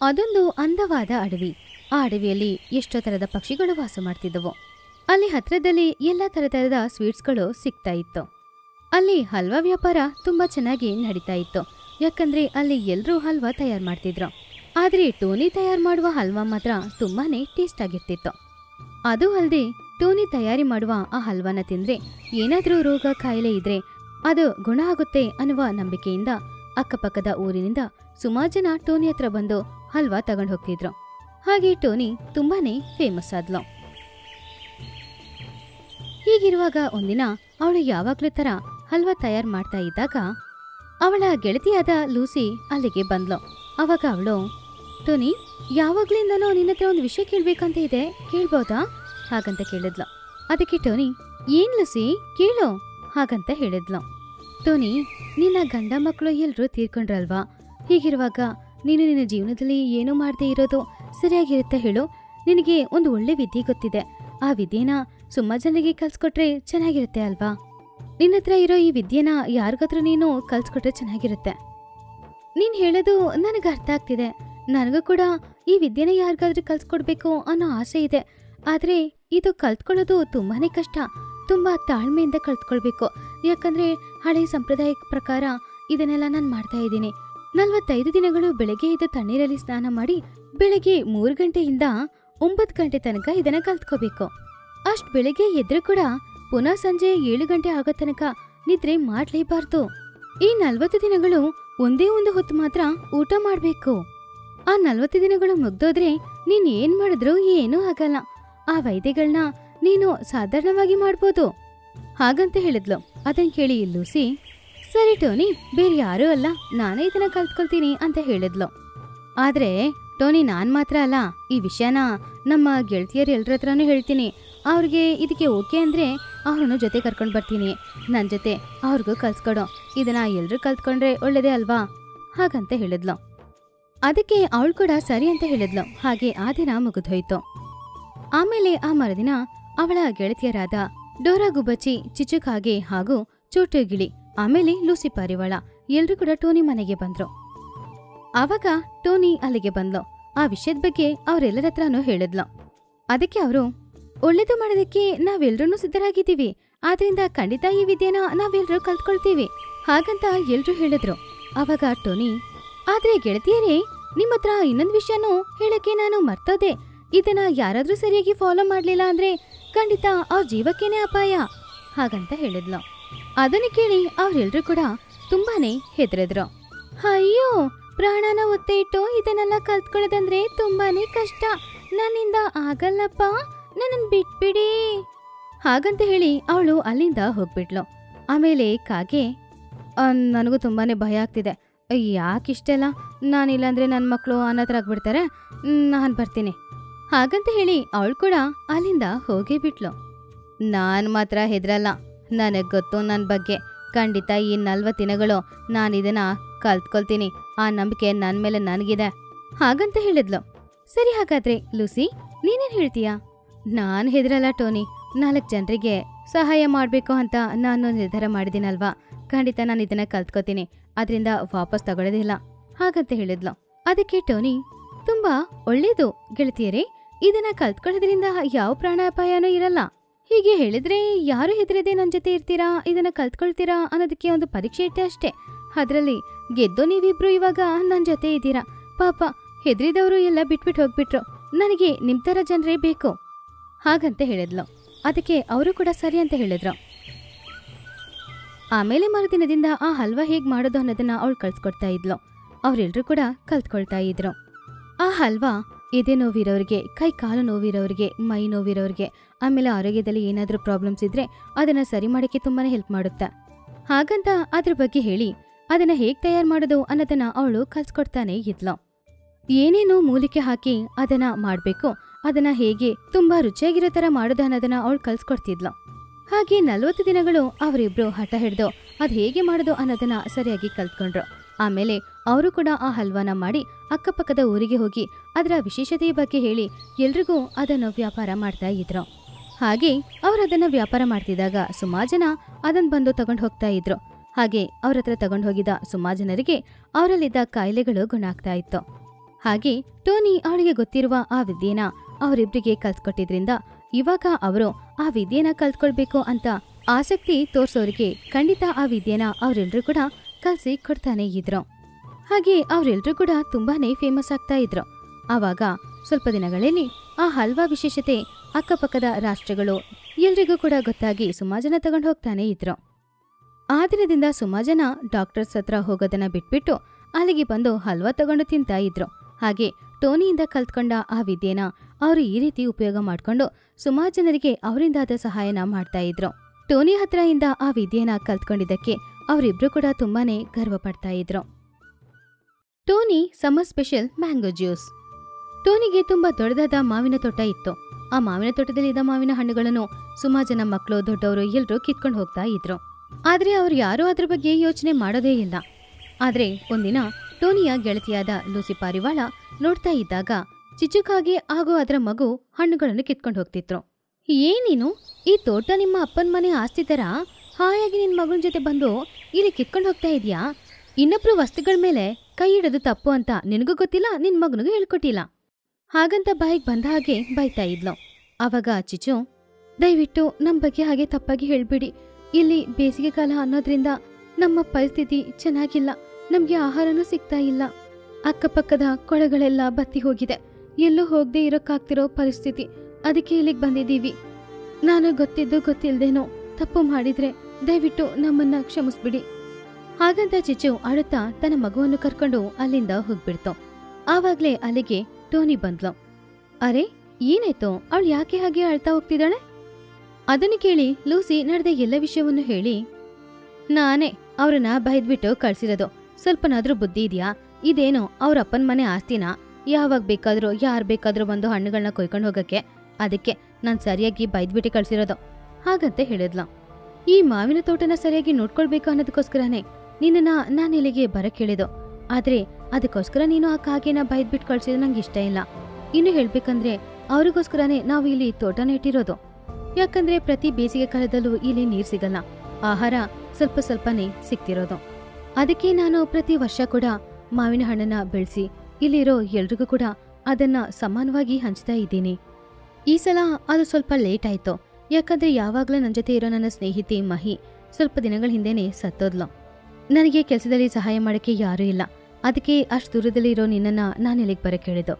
ಅದೊಂದು ಅಂದವಾದ ಅಡವಿ. ಆ ಅಡವಿಯಲ್ಲಿ ಎಷ್ಟೋ ತರದ ಪಕ್ಷಿಗಳು ವಾಸ ಮಾಡ್ತಿದ್ದವು. ಅಲ್ಲಿ ಹತ್ರದಲ್ಲಿ ಎಲ್ಲ ತರ ತರದ ಸ್ವೀಟ್ಸ್ಗಳು ಸಿಗ್ತಾ ಇತ್ತು. ಅಲ್ಲಿ ಹಲ್ವಾ ವ್ಯಾಪಾರ ತುಂಬಾ ಚೆನ್ನಾಗಿ ನಡೀತಾ ಇತ್ತು. ಯಾಕಂದ್ರೆ ಅಲ್ಲಿ ಎಲ್ಲರೂ ಹಲ್ವಾ ತಯಾರು ಮಾಡ್ತಿದ್ರು. ಆದ್ರೆ ಟೋನಿ ತಯಾರು ಮಾಡುವ ಹಲ್ವಾ ಮಾತ್ರ ತುಂಬಾನೇ ಟೇಸ್ಟ್ ಆಗಿರ್ತಿತ್ತು. ಅದು ಅಲ್ಲದೆ ಟೋನಿ ತಯಾರಿ ಮಾಡುವ ಆ ಹಲ್ವಾನ ತಿಂದ್ರೆ ಏನಾದರೂ ರೋಗ ಕಾಯಿಲೆ ಇದ್ರೆ ಅದು ಗುಣ ಆಗುತ್ತೆ ಅನ್ನುವ ನಂಬಿಕೆಯಿಂದ ಅಕ್ಕಪಕ್ಕದ ಊರಿನಿಂದ ಸುಮಾರು ಜನ ಟೋನಿ ಹತ್ರ ಬಂದು ಹಲ್ವಾ ತಗೊಂಡು ಹೋಗ್ತಿದ್ರು. ಹಾಗೆ ಟೋನಿ ತುಂಬಾನೇ ಫೇಮಸ್ ಆದ್ಲು. ಹೀಗಿರುವಾಗ ಒಂದಿನ ಅವಳು ಯಾವಾಗ್ಲೂ ತರ ಹಲ್ವಾ ತಯಾರು ಮಾಡ್ತಾ ಇದ್ದಾಗ ಅವಳ ಗೆಳತಿಯಾದ ಲೂಸಿ ಅಲ್ಲಿಗೆ ಬಂದ್ಲು. ಅವಾಗ ಅವಳು, ಟೋನಿ, ಯಾವಾಗ್ಲಿಂದನೋ ನಿನ್ನ ಹತ್ರ ಒಂದು ವಿಷಯ ಕೇಳ್ಬೇಕಂತ ಇದೆ. ಕೇಳ್ಬೋದಾ? ಹಾಗಂತ ಕೇಳಿದ್ಲು. ಅದಕ್ಕೆ ಟೋನಿ, ಏನ್ ಲೂಸಿ? ಕೇಳು. ಹಾಗಂತ ಹೇಳಿದ್ಲು. ಟೋನಿ, ನಿನ್ನ ಗಂಡ ಮಕ್ಕಳು ಎಲ್ರೂ ತೀರ್ಕೊಂಡ್ರಲ್ವಾ? ಹೀಗಿರುವಾಗ ನೀನು ನಿನ್ನ ಜೀವನದಲ್ಲಿ ಏನೂ ಮಾಡದೇ ಇರೋದು ಸರಿಯಾಗಿರುತ್ತೆ ಹೇಳು. ನಿನಗೆ ಒಂದು ಒಳ್ಳೆ ವಿದ್ಯೆ ಗೊತ್ತಿದೆ. ಆ ವಿದ್ಯೆನ ಸುಮ್ಮ ಜನರಿಗೆ ಕಲ್ಸ್ಕೊಟ್ರೆ ಚೆನ್ನಾಗಿರುತ್ತೆ ಅಲ್ವಾ? ನಿನ್ನ ಹತ್ರ ಇರೋ ಈ ವಿದ್ಯೆನ ಯಾರಿಗಾದ್ರೂ ನೀನು ಕಲ್ಸ್ಕೊಟ್ರೆ ಚೆನ್ನಾಗಿರುತ್ತೆ. ನೀನು ಹೇಳೋದು ನನಗೆ ಅರ್ಥ ಆಗ್ತಿದೆ. ನನಗೂ ಕೂಡ ಈ ವಿದ್ಯೆನ ಯಾರಿಗಾದ್ರೂ ಕಲ್ಸ್ಕೊಡ್ಬೇಕು ಅನ್ನೋ ಆಸೆ ಇದೆ. ಆದರೆ ಇದು ಕಲ್ತ್ಕೊಳ್ಳೋದು ತುಂಬಾ ಕಷ್ಟ. ತುಂಬ ತಾಳ್ಮೆಯಿಂದ ಕಲ್ತ್ಕೊಳ್ಬೇಕು. ಯಾಕಂದ್ರೆ ಹಳೆ ಸಂಪ್ರದಾಯ ಪ್ರಕಾರ ಇದನ್ನೆಲ್ಲ ನಾನು ಮಾಡ್ತಾ ಇದ್ದೀನಿ. ನಲ್ವತ್ತೈದು ದಿನಗಳು ಬೆಳಗ್ಗೆ ಇದ್ದ ತಣ್ಣೀರಲ್ಲಿ ಸ್ನಾನ ಮಾಡಿ ಬೆಳಗ್ಗೆ ಮೂರು ಗಂಟೆಯಿಂದ ಒಂಬತ್ತು ಗಂಟೆ ತನಕ ಇದನ್ನ ಕಲ್ತ್ಕೋಬೇಕು. ಅಷ್ಟ್ ಬೆಳಗ್ಗೆ ಎದ್ರು ಕೂಡ ಪುನಃ ಸಂಜೆ ಏಳು ಗಂಟೆ ಆಗೋ ತನಕ ನಿದ್ರೆ ಮಾಡ್ಲೇಬಾರ್ದು. ಈ ನಲ್ವತ್ತು ದಿನಗಳು ಒಂದೇ ಒಂದು ಹೊತ್ತು ಮಾತ್ರ ಊಟ ಮಾಡ್ಬೇಕು. ಆ ನಲ್ವತ್ತು ದಿನಗಳು ಮುಗ್ದೋದ್ರೆ ನೀನ್ ಏನ್ ಮಾಡಿದ್ರು ಏನೂ ಆಗಲ್ಲ. ಆ ವೈದ್ಯಗಳನ್ನ ನೀನು ಸಾಧಾರಣವಾಗಿ ಮಾಡ್ಬೋದು. ಹಾಗಂತ ಹೇಳಿದ್ಲು. ಅದನ್ ಕೇಳಿ ಲೂಸಿ ಸರಿ ಟೋನಿ, ಬೇರೆ ಯಾರೂ ಅಲ್ಲ. ನಾನೇ ಇದನ್ನ ಕಲ್ತ್ಕೊಳ್ತೀನಿ ಅಂತ ಹೇಳಿದ್ಲು. ಆದ್ರೆ, ಟೋನಿ ನಾನ್ ಮಾತ್ರ ಅಲ್ಲ. ಈ ವಿಷಯನ ನಮ್ಮ ಗೆಳತಿಯರು ಎಲ್ರ ಹತ್ರನೂ ಹೇಳ್ತೀನಿ. ಅವ್ರಿಗೆ ಇದಕ್ಕೆ ಓಕೆ ಅಂದ್ರೆ ಅವ್ರನ್ನು ಜೊತೆ ಕರ್ಕೊಂಡು ಬರ್ತೀನಿ. ನನ್ನ ಜೊತೆ ಅವ್ರಿಗೂ ಕಲ್ಸ್ಕೊಡೋ ಇದನ್ನ ಎಲ್ರೂ ಕಲ್ತ್ಕೊಂಡ್ರೆ ಒಳ್ಳೇದೇ ಅಲ್ವಾ? ಹಾಗಂತ ಹೇಳಿದ್ಲು. ಅದಕ್ಕೆ ಅವಳು ಕೂಡ ಸರಿ ಅಂತ ಹೇಳಿದ್ಲು. ಹಾಗೆ ಆ ದಿನ ಮುಗಿದೋಯ್ತು ಆಮೇಲೆ ಆ ಮರುದಿನ ಅವಳ ಗೆಳತಿಯರಾದ ಡೋರಾ ಗುಬ್ಬಚ್ಚಿ ಚಿಚುಕಾಗೆ ಹಾಗೂ ಚೋಟು ಗಿಳಿ ಆಮೇಲೆ ಲೂಸಿ ಪಾರಿವಾಳ. ಎಲ್ರೂ ಕೂಡ ಟೋನಿ ಮನೆಗೆ ಬಂದ್ರು. ಆವಾಗ ಟೋನಿ ಅಲ್ಲಿಗೆ ಬಂದ್ಲು. ಆ ವಿಷಯದ ಬಗ್ಗೆ ಅವರೆಲ್ಲರ ಹತ್ರನೂ ಹೇಳಿದ್ಲು. ಅದಕ್ಕೆ ಅವರು, ಒಳ್ಳೇದು ಮಾಡೋದಕ್ಕೆ ನಾವೆಲ್ಲರೂ ಸಿದ್ಧರಾಗಿದ್ದೀವಿ. ಆದ್ರಿಂದ ಖಂಡಿತ ಈ ವಿದ್ಯೆನ ನಾವೆಲ್ಲರೂ ಕಲ್ತ್ಕೊಳ್ತೀವಿ. ಹಾಗಂತ ಎಲ್ರೂ ಹೇಳಿದ್ರು. ಅವಾಗ ಟೋನಿ, ಆದ್ರೆ ಗೆಳತಿಯರೇ ನಿಮ್ಮ ಹತ್ರ ಇನ್ನೊಂದು ವಿಷಯನೂ ಹೇಳಕ್ಕೆ ನಾನು ಮರ್ತೋದೆ. ಇದನ್ನ ಯಾರಾದ್ರೂ ಸರಿಯಾಗಿ ಫಾಲೋ ಮಾಡ್ಲಿಲ್ಲ ಅಂದ್ರೆ ಖಂಡಿತ ಅವ್ರ ಜೀವಕ್ಕೇನೆ ಅಪಾಯ. ಹಾಗಂತ ಹೇಳಿದ್ಲು. ಅದನ್ನ ಕೇಳಿ ಅವರೆಲ್ಲರೂ ಕೂಡ ತುಂಬಾನೇ ಹೆದರಿದ್ರು. ಅಯ್ಯೋ ಪ್ರಾಣನ ಒತ್ತೆ ಇಟ್ಟು ಇದನ್ನೆಲ್ಲ ಕಲ್ತ್ಕೊಳ್ಳೋದಂದ್ರೆ ತುಂಬಾನೇ ಕಷ್ಟ. ನನ್ನಿಂದ ಆಗಲ್ಲಪ್ಪ ನನ್ನನ್ನು ಬಿಟ್ಬಿಡಿ. ಹಾಗಂತ ಹೇಳಿ ಅವಳು ಅಲ್ಲಿಂದ ಹೋಗ್ಬಿಟ್ಲು. ಆಮೇಲೆ ಕಾಗೆ "ಆ, ನನಗೂ ತುಂಬಾನೇ ಭಯ ಆಗ್ತಿದೆ. ಯಾಕಿಷ್ಟೆಲ್ಲ ನಾನಿಲ್ಲಾಂದ್ರೆ ನನ್ನ ಮಕ್ಕಳು ಅನಾಥರ ಆಗ್ಬಿಡ್ತಾರೆ ನಾನು ಬರ್ತೀನಿ. ಹಾಗಂತ ಹೇಳಿ ಅವಳು ಕೂಡ ಅಲ್ಲಿಂದ ಹೋಗೇ ಬಿಟ್ಲು. ನಾನು ಮಾತ್ರ ಹೆದ್ರಲ್ಲ. ನನಗೆ ಗೊತ್ತು ನನ್ನ ಬಗ್ಗೆ. ಖಂಡಿತ ಈ ನಲ್ವತ್ತು ದಿನಗಳು ನಾನು ಇದನ್ನ ಕಲ್ತ್ಕೊಳ್ತೀನಿ ಆ ನಂಬಿಕೆ ನನ್ನ ಮೇಲೆ ನನಗಿದೆ. ಹಾಗಂತ ಹೇಳಿದ್ಲು. ಸರಿ ಹಾಗಾದ್ರೆ, ಲೂಸಿ, ನೀನೇನು ಹೇಳ್ತೀಯಾ? ನಾನು ಹೆದ್ರಲ್ಲ ಟೋನಿ. ನಾಲ್ಕು ಜನರಿಗೆ ಸಹಾಯ ಮಾಡಬೇಕು ಅಂತ ನಾನು ನಿರ್ಧಾರ ಮಾಡಿದ್ದೀನಲ್ವಾ? ಖಂಡಿತ ನಾನು ಇದನ್ನ ಕಲ್ತ್ಕೋತೀನಿ ಅದರಿಂದ ವಾಪಸ್ ತಗೊಳ್ಳೋದಿಲ್ಲ. ಹಾಗಂತ ಹೇಳಿದ್ಲು. ಅದಕ್ಕೆ ಟೋನಿ, ತುಂಬಾ ಒಳ್ಳೇದು ಗೆಳತಿಯರೇ. ಇದನ್ನ ಕಲ್ತ್ಕೊಳ್ಳೋದ್ರಿಂದ ಯಾವ ಪ್ರಾಣಾಪಾಯನೂ ಇರಲ್ಲ. ಹೀಗೆ ಹೇಳಿದ್ರೆ ಯಾರು ಹೆದರದೆ ನನ್ನ ಜೊತೆ ಇರ್ತೀರಾ? ಇದನ್ನ ಕಲ್ತ್ಕೊಳ್ತೀರಾ ಅನ್ನೋದಕ್ಕೆ ಒಂದು ಪರೀಕ್ಷೆ ಇಟ್ಟೆ ಅಷ್ಟೇ. ಅದರಲ್ಲಿ ಗೆದ್ದು ನೀವಿಬ್ರು ಇವಾಗ ನನ್ನ ಜೊತೆ ಇದ್ದೀರಾ? ಪಾಪ, ಹೆದರಿದವರು ಎಲ್ಲ ಬಿಟ್ಬಿಟ್ಟು ಹೋಗ್ಬಿಟ್ರು. ನನಗೆ ನಿಮ್ ಥರ ಜನರೇ ಬೇಕು. ಹಾಗಂತ ಹೇಳಿದ್ಲು. ಅದಕ್ಕೆ ಅವರು ಕೂಡ ಸರಿ ಅಂತ ಹೇಳಿದ್ರು. ಆಮೇಲೆ ಮರುದಿನದಿಂದ ಆ ಹಲ್ವಾ ಹೇಗ್ ಮಾಡೋದು ಅನ್ನೋದನ್ನ ಅವಳು ಕಳ್ಸ್ಕೊಡ್ತಾ ಇದ್ಲು. ಅವರೆಲ್ಲರೂ ಕೂಡ ಕಲ್ತ್ಕೊಳ್ತಾ ಇದ್ರು. ಆ ಹಲ್ವಾ ಎದೆ ನೋವಿರೋರಿಗೆ, ಕೈ ಕಾಲು ನೋವಿರೋರಿಗೆ, ಮೈ ನೋವಿರೋರಿಗೆ, ಆಮೇಲೆ ಆರೋಗ್ಯದಲ್ಲಿ ಏನಾದರೂ ಪ್ರಾಬ್ಲಮ್ಸ್ ಇದ್ರೆ ಅದನ್ನ ಸರಿ ಮಾಡೋಕ್ಕೆ ತುಂಬಾನೇ ಹೆಲ್ಪ್ ಮಾಡುತ್ತೆ. ಹಾಗಂತ ಅದ್ರ ಬಗ್ಗೆ ಹೇಳಿ, ಅದನ್ನ ಹೇಗೆ ತಯಾರು ಮಾಡೋದು ಅನ್ನೋದನ್ನು ಅವಳು ಕಲ್ಸ್ಕೊಡ್ತಾನೆ ಇದ್ಲು. ಏನೇನು ಮೂಲಿಕೆ ಹಾಕಿ ಅದನ್ನ ಮಾಡಬೇಕು, ಅದನ್ನ ಹೇಗೆ ತುಂಬಾ ರುಚಿಯಾಗಿರೋ ಥರ ಮಾಡೋದು ಅನ್ನೋದನ್ನು ಅವಳು ಕಲ್ಸ್ಕೊಡ್ತಿದ್ಲು. ಹಾಗೆ ನಲ್ವತ್ತು ದಿನಗಳು ಅವರಿಬ್ರು ಹಠ ಹಿಡ್ದು ಅದ್ ಹೇಗೆ ಮಾಡೋದು ಅನ್ನೋದನ್ನ ಸರಿಯಾಗಿ ಕಲ್ತ್ಕೊಂಡ್ರು. ಆಮೇಲೆ ಅವರು ಕೂಡ ಆ ಹಲ್ವಾನ ಮಾಡಿ ಅಕ್ಕಪಕ್ಕದ ಊರಿಗೆ ಹೋಗಿ ಅದರ ವಿಶೇಷತೆಯ ಬಗ್ಗೆ ಹೇಳಿ ಎಲ್ರಿಗೂ ಅದನ್ನು ವ್ಯಾಪಾರ ಮಾಡ್ತಾ ಇದ್ರು. ಹಾಗೆ ಅವರು ಅದನ್ನ ವ್ಯಾಪಾರ ಮಾಡ್ತಿದ್ದಾಗ ಸುಮಾರು ಜನ ಅದನ್ನ ಬಂದು ತಗೊಂಡು ಹೋಗ್ತಾ ಇದ್ರು. ಹಾಗೆ ಅವ್ರ ಹತ್ರ ತಗೊಂಡು ಹೋಗಿದ್ದ ಸುಮಾರು ಜನರಿಗೆ ಅವರಲ್ಲಿದ್ದ ಕಾಯಿಲೆಗಳು ಗುಣ ಆಗ್ತಾ ಇತ್ತು. ಹಾಗೆ ಟೋನಿ ಅವಳಿಗೆ ಗೊತ್ತಿರುವ ಆ ವಿದ್ಯೆನ ಅವರಿಬ್ಬರಿಗೆ ಕಲ್ತ್ಕೊಟ್ಟಿದ್ರಿಂದ ಇವಾಗ ಅವರು ಆ ವಿದ್ಯೆನ ಕಲ್ತ್ಕೊಳ್ಬೇಕು ಅಂತ ಆಸಕ್ತಿ ತೋರಿಸೋರಿಗೆ ಖಂಡಿತ ಆ ವಿದ್ಯೆನ ಅವರೆಲ್ಲರೂ ಕೂಡ ಕಲಸಿ ಕೊಡ್ತಾನೆ ಇದ್ರು. ಹಾಗೆ ಅವರೆಲ್ಲರೂ ಕೂಡ ತುಂಬಾನೇ ಫೇಮಸ್ ಆಗ್ತಾ ಇದ್ರು. ಆವಾಗ ಸ್ವಲ್ಪ ದಿನಗಳಲ್ಲಿ ಆ ಹಲ್ವಾ ವಿಶೇಷತೆ ಅಕ್ಕಪಕ್ಕದ ರಾಷ್ಟ್ರಗಳು ಎಲ್ರಿಗೂ ಕೂಡ ಗೊತ್ತಾಗಿ ಸುಮಾಜನ ತಗೊಂಡು ಹೋಗ್ತಾನೆ ಇದ್ರು. ಆ ದಿನದಿಂದ ಸುಮಾಜನ ಡಾಕ್ಟರ್ಸ್ ಹತ್ರ ಹೋಗೋದನ್ನ ಬಿಟ್ಬಿಟ್ಟು ಅಲ್ಲಿಗೆ ಬಂದು ಹಲ್ವಾ ತಗೊಂಡು ತಿಂತಾ ಇದ್ರು. ಹಾಗೆ ಟೋನಿಯಿಂದ ಕಲ್ತ್ಕೊಂಡ ಆ ವಿದ್ಯೆನ ಅವರು ಈ ರೀತಿ ಉಪಯೋಗ ಮಾಡ್ಕೊಂಡು ಸುಮಾರು ಜನರಿಗೆ ಅವರಿಂದಾದ ಸಹಾಯನ ಮಾಡ್ತಾ ಇದ್ರು. ಟೋನಿ ಹತ್ರ ಇಂದ ಆ ವಿದ್ಯೆನ ಕಲ್ತ್ಕೊಂಡಿದ್ದಕ್ಕೆ ಅವರಿಬ್ರು ಕೂಡ ತುಂಬಾನೇ ಗರ್ವ ಪಡ್ತಾ ಇದ್ರು. Tony summer special mango juice. ಟೋನಿಗೆ ತುಂಬಾ ದೊಡ್ಡದಾದ ಮಾವಿನ ತೋಟ ಇತ್ತು. ಆ ಮಾವಿನ ತೋಟದಲ್ಲಿ ಇದ್ದ ಮಾವಿನ ಹಣ್ಣುಗಳನ್ನು ಸುಮಾರು ಜನ ಮಕ್ಕಳು, ದೊಡ್ಡವರು ಎಲ್ಲರೂ ಕಿತ್ಕೊಂಡು ಹೋಗ್ತಾ ಇದ್ರು. ಆದ್ರೆ ಅವ್ರು ಯಾರೂ ಅದ್ರ ಬಗ್ಗೆ ಯೋಚನೆ ಮಾಡೋದೇ ಇಲ್ಲ. ಆದ್ರೆ ಒಂದಿನ ಟೋನಿಯ ಗೆಳತಿಯಾದ ಲೂಸಿ ಪಾರಿವಾಳ ನೋಡ್ತಾ ಇದ್ದಾಗ ಚಿಚುಕಾಗೆ ಹಾಗೂ ಅದರ ಮಗು ಹಣ್ಣುಗಳನ್ನು ಕಿತ್ಕೊಂಡು ಹೋಗ್ತಿದ್ರು. ಏನೇನು ಈ ತೋಟ ನಿಮ್ಮ ಅಪ್ಪನ ಮನೆ ಆಸ್ತಿ ತರ ಹಾಯಾಗಿ ನಿನ್ ಮಗನ ಜೊತೆ ಬಂದು ಇಲ್ಲಿ ಕಿತ್ಕೊಂಡು ಹೋಗ್ತಾ ಇದೀಯಾ? ಇನ್ನೊಬ್ರು ವಸ್ತುಗಳ ಮೇಲೆ ಕೈ ಇಡೋದು ತಪ್ಪು ಅಂತ ನಿನಗೂ ಗೊತ್ತಿಲ್ಲ, ನಿನ್ ಮಗನಿಗೂ ಹೇಳ್ಕೊಟ್ಟಿಲ್ಲ. ಹಾಗಂತ ಬಾಯಿಗೆ ಬಂದ ಹಾಗೆ ಬೈತಾ ಇದ್ಲು. ಅವಾಗ ಚಿಚು ದಯವಿಟ್ಟು ನಮ್ಮ ಬಗ್ಗೆ ಹಾಗೆ ತಪ್ಪಾಗಿ ಹೇಳ್ಬಿಡಿ. ಇಲ್ಲಿ ಬೇಸಿಗೆ ಕಾಲ ಅನ್ನೋದ್ರಿಂದ ನಮ್ಮ ಪರಿಸ್ಥಿತಿ ಚೆನ್ನಾಗಿಲ್ಲ. ನಮ್ಗೆ ಆಹಾರನೂ ಸಿಗ್ತಾ ಇಲ್ಲ. ಅಕ್ಕಪಕ್ಕದ ಕೊಳಗಳೆಲ್ಲ ಬತ್ತಿ ಹೋಗಿದೆ. ಎಲ್ಲೂ ಹೋಗದೆ ಇರೋಕ್ಕಾಗ್ತಿರೋ ಪರಿಸ್ಥಿತಿ. ಅದಕ್ಕೆ ಇಲ್ಲಿಗೆ ಬಂದಿದ್ದೀವಿ. ನಾನು ಗೊತ್ತಿದ್ದು ಗೊತ್ತಿಲ್ಲದೇನೋ ತಪ್ಪು ಮಾಡಿದ್ರೆ ದಯವಿಟ್ಟು ನಮ್ಮನ್ನ ಕ್ಷಮಿಸ್ಬಿಡಿ. ಹಾಗಂತ ಚಿಚು ಅಳುತ್ತಾ ತನ್ನ ಮಗುವನ್ನು ಕರ್ಕೊಂಡು ಅಲ್ಲಿಂದ ಹೋಗ್ಬಿಡ್ತು. ಆವಾಗಲೇ ಅಲ್ಲಿಗೆ ಟೋನಿ ಬಂದ್ಲು. ಅರೆ, ಏನಾಯ್ತು? ಅವಳು ಯಾಕೆ ಹಾಗೆ ಅಳ್ತಾ ಹೋಗ್ತಿದ್ದಾಳೆ? ಅದನ್ನು ಕೇಳಿ ಲೂಸಿ ನಡೆದ ಎಲ್ಲ ವಿಷಯವನ್ನು ಹೇಳಿ, ನಾನೇ ಅವ್ರನ್ನ ಬೈದ್ಬಿಟ್ಟು ಕಳ್ಸಿರೋದು. ಸ್ವಲ್ಪನಾದ್ರೂ ಬುದ್ಧಿ ಇದೆಯಾ? ಇದೇನೋ ಅವ್ರ ಅಪ್ಪನ ಮನೆ ಆಸ್ತಿನ? ಯಾವಾಗ ಬೇಕಾದ್ರೂ, ಯಾರು ಬೇಕಾದ್ರೂ ಬಂದು ಹಣ್ಣುಗಳನ್ನ ಕೊಯ್ಕೊಂಡು ಹೋಗಕ್ಕೆ? ಅದಕ್ಕೆ ನಾನು ಸರಿಯಾಗಿ ಬೈದ್ಬಿಟ್ಟು ಕಳ್ಸಿರೋದು. ಹಾಗಂತ ಹೇಳಿದ್ಲ. ಈ ಮಾವಿನ ತೋಟನ ಸರಿಯಾಗಿ ನೋಡ್ಕೊಳ್ಬೇಕು ಅನ್ನೋದಕ್ಕೋಸ್ಕರನೇ ನಿನ್ನನ್ನ ನಾನು ಇಲ್ಲಿಗೆ ಬರಕ್ಕೆ ಆದ್ರೆ ಅದಕ್ಕೋಸ್ಕರ ನೀನು ಆ ಕಾಗೆನ ಬೈದ್ಬಿಟ್ಟು ಕಳ್ಸಿದ್ರೆ ನಂಗೆ ಇಷ್ಟ ಇಲ್ಲ. ಇನ್ನು ಹೇಳ್ಬೇಕಂದ್ರೆ ಅವ್ರಿಗೋಸ್ಕರನೇ ನಾವು ಇಲ್ಲಿ ತೋಟನ ಇಟ್ಟಿರೋದು. ಯಾಕಂದ್ರೆ ಪ್ರತಿ ಬೇಸಿಗೆ ಕಾಲದಲ್ಲೂ ಇಲ್ಲಿ ನೀರು ಸಿಗಲ್ಲ. ಆಹಾರ ಸ್ವಲ್ಪ ಸ್ವಲ್ಪನೇ ಸಿಗ್ತಿರೋದು. ಅದಕ್ಕೆ ನಾನು ಪ್ರತಿ ವರ್ಷ ಕೂಡ ಮಾವಿನ ಹಣ್ಣನ್ನ ಬೆಳೆಸಿ ಇಲ್ಲಿರೋ ಎಲ್ರಿಗೂ ಕೂಡ ಅದನ್ನ ಸಮಾನವಾಗಿ ಹಂಚ್ತಾ ಇದ್ದೀನಿ. ಈ ಸಲ ಅದು ಸ್ವಲ್ಪ ಲೇಟ್ ಆಯ್ತು. ಯಾಕಂದ್ರೆ ಯಾವಾಗ್ಲೂ ನನ್ನ ಜೊತೆ ಇರೋ ನನ್ನ ಸ್ನೇಹಿತೆ ಮಹಿ ಸ್ವಲ್ಪ ದಿನಗಳ ಹಿಂದೆನೆ ಸತ್ತೋದ್ಲು. ನನಗೆ ಕೆಲಸದಲ್ಲಿ ಸಹಾಯ ಮಾಡೋಕ್ಕೆ ಯಾರೂ ಇಲ್ಲ. ಅದಕ್ಕೆ ಅಷ್ಟು ದೂರದಲ್ಲಿ ಇರೋ ನಿನ್ನನ್ನ ನಾನು ಇಲ್ಲಿಗೆ ಬರಕ್ಕೆ ಹೇಳಿದ್ದು?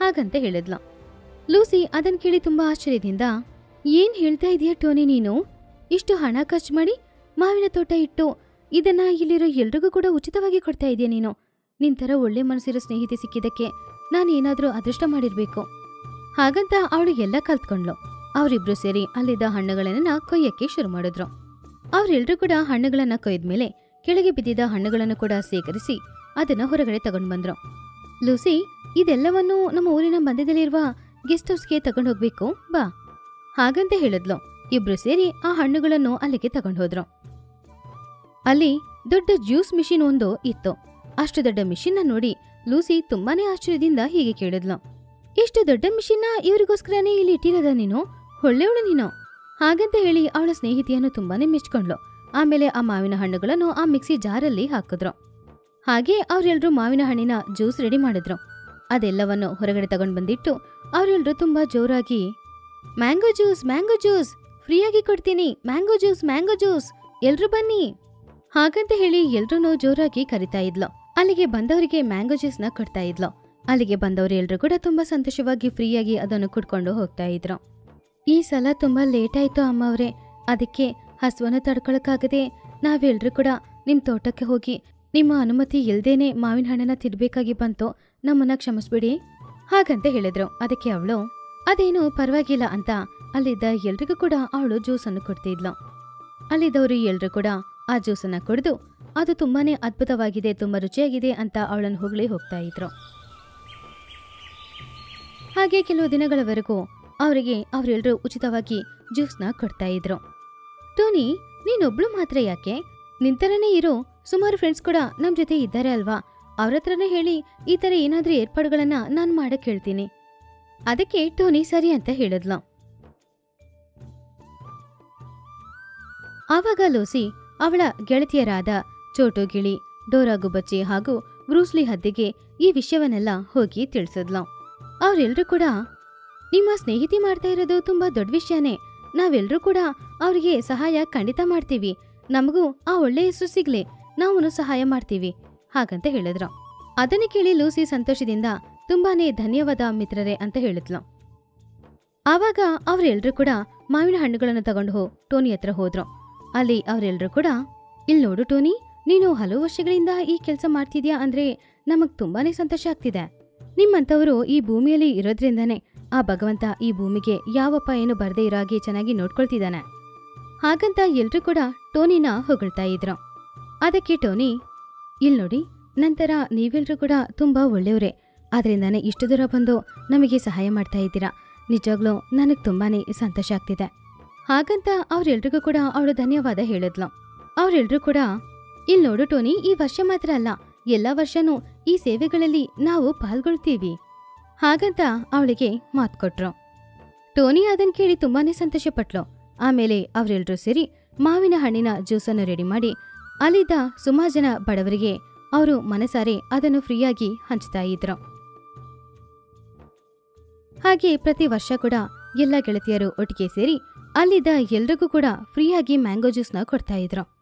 ಹಾಗಂತ ಹೇಳಿದ್ಲ. ಲೂಸಿ ಅದನ್ ಕೇಳಿ ತುಂಬಾ ಆಶ್ಚರ್ಯದಿಂದ, ಏನ್ ಹೇಳ್ತಾ ಇದೀಯ ಟೋನಿ ನೀನು? ಇಷ್ಟು ಹಣ ಖರ್ಚು ಮಾಡಿ ಮಾವಿನ ತೋಟ ಇಟ್ಟು ಇದನ್ನ ಇಲ್ಲಿರೋ ಎಲ್ರಿಗೂ ಕೂಡ ಉಚಿತವಾಗಿ ಕೊಡ್ತಾ ಇದೆಯಾ ನೀನು. ನಿನ್ ತರ ಒಳ್ಳೆ ಮನಸ್ಸಿರೋ ಸ್ನೇಹಿತೆ ಸಿಕ್ಕಿದ್ದಕ್ಕೆ ನಾನು ಏನಾದರೂ ಅದೃಷ್ಟ ಮಾಡಿರ್ಬೇಕು. ಹಾಗಂತ ಅವಳು ಎಲ್ಲ ಕಲ್ತ್ಕೊಂಡ್ಲು ಅವರಿಬ್ರು ಸೇರಿ ಅಲ್ಲಿದ್ದ ಹಣ್ಣುಗಳನ್ನ ಕೊಯ್ಯಕ್ಕೆ ಶುರು ಮಾಡಿದ್ರು. ಅವರೆಲ್ಲರೂ ಕೂಡ ಹಣ್ಣುಗಳನ್ನ ಕೊಯ್ದ್ಮೇಲೆ ಕೆಳಗೆ ಬಿದ್ದಿದ್ದ ಹಣ್ಣುಗಳನ್ನು ಕೂಡ ಸೇಕರಿಸಿ ಅದನ್ನ ಹೊರಗಡೆ ತಗೊಂಡು ಬಂದರು. ಲೂಸಿ, ಇದೆಲ್ಲವನ್ನು ನಮ್ಮ ಊರಿನ ಮಧ್ಯದಲ್ಲಿರುವ ಗೆಸ್ಟ್ ಹೌಸ್ಗೆ ತಗೊಂಡು ಹೋಗ್ಬೇಕು, ಬಾ. ಹಾಗಂತ ಹೇಳಿದ್ಲು. ಇಬ್ರು ಸೇರಿ ಆ ಹಣ್ಣುಗಳನ್ನು ಅಲ್ಲಿಗೆ ತಗೊಂಡು ಹೋದ್ರು. ಅಲ್ಲಿ ದೊಡ್ಡ ಜ್ಯೂಸ್ ಮಿಷಿನ್ ಒಂದು ಇತ್ತು. ಅಷ್ಟು ದೊಡ್ಡ ಮಿಷಿನ್ನ ನೋಡಿ ಲೂಸಿ ತುಂಬಾನೇ ಆಶ್ಚರ್ಯದಿಂದ ಹೀಗೆ ಕೇಳಿದ್ಲು. ಇಷ್ಟು ದೊಡ್ಡ ಮಿಷಿನ್ನ ಇವರಿಗೋಸ್ಕರನೇ ಇಲ್ಲಿ ಇಟ್ಟಿರೋದ ನೀನು? ಒಳ್ಳೆಯವಳು ನೀನು. ಹಾಗಂತ ಹೇಳಿ ಅವಳ ಸ್ನೇಹಿತೆಯನ್ನು ತುಂಬಾನೇ ಮೆಚ್ಕೊಂಡ್ಲು ಆಮೇಲೆ ಆ ಮಾವಿನ ಹಣ್ಣುಗಳನ್ನು ಆ ಮಿಕ್ಸಿ ಜಾರಲ್ಲಿ ಹಾಕಿದ್ರು. ಹಾಗೆ ಅವರೆಲ್ಲರೂ ಮಾವಿನ ಹಣ್ಣಿನ ಜ್ಯೂಸ್ ರೆಡಿ ಮಾಡಿದ್ರು. ಅದೆಲ್ಲವನ್ನು ಹೊರಗಡೆ ತಗೊಂಡು ಬಂದಿಟ್ಟು ಅವರೆಲ್ಲರೂ ತುಂಬಾ ಜೋರಾಗಿ, ಮ್ಯಾಂಗೋ ಜ್ಯೂಸ್ ಮ್ಯಾಂಗೋ ಜ್ಯೂಸ್, ಫ್ರೀಯಾಗಿ ಕೊಡ್ತೀನಿ, ಮ್ಯಾಂಗೋ ಜ್ಯೂಸ್ ಮ್ಯಾಂಗೋ ಜ್ಯೂಸ್, ಎಲ್ರು ಬನ್ನಿ ಹಾಗಂತ ಹೇಳಿ ಎಲ್ರೂ ಜೋರಾಗಿ ಕರಿತಾ ಇದ್ಲು. ಅಲ್ಲಿಗೆ ಬಂದವರಿಗೆ ಮ್ಯಾಂಗೋ ಜ್ಯೂಸ್ನ ಕೊಡ್ತಾ ಇದ್ಲು. ಅಲ್ಲಿಗೆ ಬಂದವರು ಎಲ್ರು ಕೂಡ ತುಂಬಾ ಸಂತೋಷವಾಗಿ ಫ್ರೀಯಾಗಿ ಅದನ್ನು ಕುಡ್ಕೊಂಡು ಹೋಗ್ತಾ ಇದ್ರು. ಈ ಸಲ ತುಂಬಾ ಲೇಟ್ ಆಯ್ತು ಅಮ್ಮವ್ರೆ ಅದಕ್ಕೆ ಹಸುವನ್ನು ತಡ್ಕೊಳಕ್ಕಾಗದೆ ನಾವೆಲ್ರೂ ಕೂಡ ನಿಮ್ ತೋಟಕ್ಕೆ ಹೋಗಿ ನಿಮ್ಮ ಅನುಮತಿ ಇಲ್ದೇನೆ ಮಾವಿನ ಹಣ್ಣನ್ನ ತಿನ್ಬೇಕಾಗಿ ಬಂತು ನಮ್ಮನ್ನ ಕ್ಷಮಿಸ್ಬಿಡಿ ಹಾಗಂತ ಹೇಳಿದ್ರು. ಅದಕ್ಕೆ ಅವಳು, ಅದೇನು ಪರವಾಗಿಲ್ಲ ಅಂತ. ಅಲ್ಲಿದ್ದ ಎಲ್ರಿಗೂ ಕೂಡ ಅವಳು ಜ್ಯೂಸನ್ನು ಕೊಡ್ತಿದ್ಲು. ಅಲ್ಲಿದ್ದವರು ಎಲ್ರು ಕೂಡ ಆ ಜ್ಯೂಸನ್ನು ಕುಡಿದು, ಅದು ತುಂಬಾನೇ ಅದ್ಭುತವಾಗಿದೆ, ತುಂಬಾ ರುಚಿಯಾಗಿದೆ ಅಂತ ಅವಳನ್ನು ಹೊಗಳಿ ಹೋಗ್ತಾ ಇದ್ರು. ಹಾಗೆ ಕೆಲವು ದಿನಗಳವರೆಗೂ ಅವರಿಗೆ ಅವರೆಲ್ಲರೂ ಉಚಿತವಾಗಿ ಜ್ಯೂಸ್ನ ಕೊಡ್ತಾ ಇದ್ರು. ಟೋನಿ, ನೀನೊಬ್ಳು ಮಾತ್ರ ಯಾಕೆ? ನಿಂತರನೇ ಇರೋ ಸುಮಾರು ಫ್ರೆಂಡ್ಸ್ ಕೂಡ ನಮ್ ಜೊತೆ ಇದ್ದಾರೆ ಅಲ್ವಾ? ಅವ್ರ ಹತ್ರನೇ ಹೇಳಿ ಈ ತರ ಏನಾದ್ರೂ ಏರ್ಪಾಡುಗಳನ್ನ ನಾನು ಮಾಡಕ್ ಹೇಳ್ತೀನಿ ಅದಕ್ಕೆ ಟೋನಿ ಸರಿ ಅಂತ ಹೇಳಿದ್ಲ. ಆವಾಗ ಲೂಸಿ ಅವಳ ಗೆಳತಿಯರಾದ ಚೋಟು ಗಿಳಿ, ಡೋರಾ ಗುಬ್ಬಚ್ಚಿ ಹಾಗೂ ಬ್ರೂಸ್ಲಿ ಹದ್ದಿಗೆ ಈ ವಿಷಯವನ್ನೆಲ್ಲ ಹೋಗಿ ತಿಳಿಸಿದ್ಲು. ಅವರೆಲ್ಲರೂ ಕೂಡ, ನಿಮ್ಮ ಸ್ನೇಹಿತಿ ಮಾಡ್ತಾ ಇರೋದು ತುಂಬಾ ದೊಡ್ಡ ವಿಷಯನೇ. ನಾವೆಲ್ಲರೂ ಕೂಡ ಅವರಿಗೆ ಸಹಾಯ ಖಂಡಿತ ಮಾಡ್ತೀವಿ. ನಮಗೂ ಆ ಒಳ್ಳೆ ಹೆಸರು ಸಿಗ್ಲಿ ನಾವು ಸಹಾಯ ಮಾಡ್ತೀವಿ, ಹಾಗಂತ ಹೇಳಿದ್ರು. ಅದನ್ನ ಕೇಳಿ ಲೂಸಿ ಸಂತೋಷದಿಂದ ತುಂಬಾನೇ ಧನ್ಯವಾದ ಮಿತ್ರರೇ ಅಂತ ಹೇಳಿದ್ಲು. ಆವಾಗ ಅವರೆಲ್ಲರೂ ಕೂಡ ಮಾವಿನ ಹಣ್ಣುಗಳನ್ನು ತಗೊಂಡು ಹೋ, ಟೋನಿ ಹತ್ರ ಹೋದ್ರು. ಅಲ್ಲಿ ಅವರೆಲ್ಲರೂ ಕೂಡ ಇಲ್ಲಿ ನೋಡು ಟೋನಿ, ನೀನು ಹಲವು ವರ್ಷಗಳಿಂದ ಈ ಕೆಲಸ ಮಾಡ್ತಿದ್ಯಾ ಅಂದ್ರೆ ನಮಗ್ ತುಂಬಾನೇ ಸಂತೋಷ ಆಗ್ತಿದೆ. ನಿಮ್ಮಂತವರು ಈ ಭೂಮಿಯಲ್ಲಿ ಇರೋದ್ರಿಂದನೇ ಆ ಭಗವಂತ ಈ ಭೂಮಿಗೆ ಯಾವಪ್ಪ ಏನು ಬರದೇ ಇರೋ ಹಾಗೆ ಚೆನ್ನಾಗಿ ನೋಡ್ಕೊಳ್ತಿದ್ದಾನೆ. ಹಾಗಂತ ಎಲ್ರೂ ಕೂಡ ಟೋನಿನ ಹೊಗಳ್ತಾ ಇದ್ರು. ಅದಕ್ಕೆ ಟೋನಿ, ಇಲ್ ನೋಡಿ, ನಂತರ ನೀವೆಲ್ಲರೂ ಕೂಡ ತುಂಬಾ ಒಳ್ಳೆಯವರೇ. ಆದ್ರಿಂದಾನೇ ಇಷ್ಟು ದೂರ ಬಂದು ನಮಗೆ ಸಹಾಯ ಮಾಡ್ತಾ ಇದ್ದೀರಾ. ನಿಜಾಗ್ಲೂ ನನಗೆ ತುಂಬಾನೇ ಸಂತೋಷ ಆಗ್ತಿದೆ. ಹಾಗಂತ ಅವ್ರೆಲ್ರಿಗೂ ಕೂಡ ಅವಳು ಧನ್ಯವಾದ ಹೇಳಿದ್ಲು. ಅವ್ರೆಲ್ರೂ ಕೂಡ ಇಲ್ಲಿ ನೋಡು ಟೋನಿ, ಈ ವರ್ಷ ಮಾತ್ರ ಅಲ್ಲ, ಎಲ್ಲ ವರ್ಷನೂ ಈ ಸೇವೆಗಳಲ್ಲಿ ನಾವು ಪಾಲ್ಗೊಳ್ತೀವಿ. ಹಾಗಂತ ಅವಳಿಗೆ ಮಾತು ಕೊಟ್ರು. ಟೋನಿ ಅದನ್ ಕೇಳಿ ತುಂಬಾನೇ ಸಂತೋಷಪಟ್ಲು. ಆಮೇಲೆ ಅವರೆಲ್ಲರೂ ಸೇರಿ ಮಾವಿನ ಹಣ್ಣಿನ ಜ್ಯೂಸನ್ನು ರೆಡಿ ಮಾಡಿ, ಅಲ್ಲಿದ್ದ ಸುಮಾರು ಜನ ಬಡವರಿಗೆ ಅವರು ಮನಸಾರೆ ಅದನ್ನು ಫ್ರೀಯಾಗಿ ಹಂಚ್ತಾ ಇದ್ರು. ಹಾಗೆ ಪ್ರತಿ ವರ್ಷ ಕೂಡ ಎಲ್ಲ ಗೆಳತಿಯರು ಒಟ್ಟಿಗೆ ಸೇರಿ ಅಲ್ಲಿದ್ದ ಎಲ್ರಿಗೂ ಕೂಡ ಫ್ರೀಯಾಗಿ ಮ್ಯಾಂಗೋ ಜ್ಯೂಸ್ನ ಕೊಡ್ತಾ ಇದ್ರು.